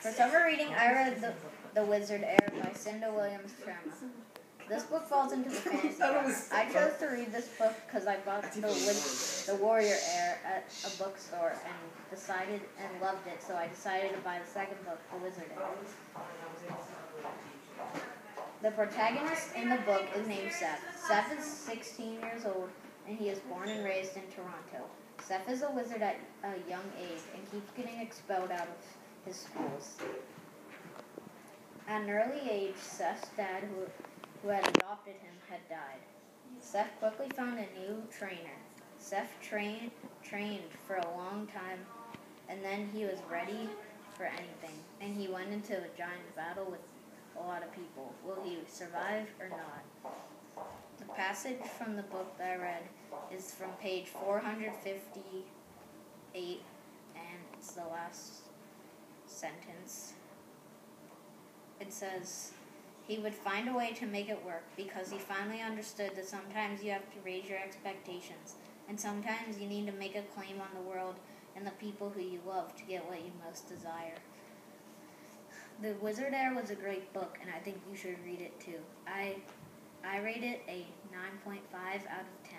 For summer reading, I read The, the Wizard Heir by Cinda Williams Chima. This book falls into the fantasy. genre. I chose to read this book because I bought the the Warrior Heir at a bookstore and decided and loved it, so I decided to buy the second book, The Wizard Heir. The protagonist in the book is named Seth. Seth is 16 years old and he is born and raised in Toronto. Seth is a wizard at a young age and keeps getting expelled out of his schools. At an early age, Seth's dad, who, who had adopted him, had died. Seth quickly found a new trainer. Seth trained trained for a long time, and then he was ready for anything. And he went into a giant battle with a lot of people. Will he survive or not? The passage from the book that I read is from page 458, and it's the last sentence. It says, He would find a way to make it work because he finally understood that sometimes you have to raise your expectations, and sometimes you need to make a claim on the world and the people who you love to get what you most desire. The Wizard Heir was a great book, and I think you should read it too. I I rate it a 9.5 out of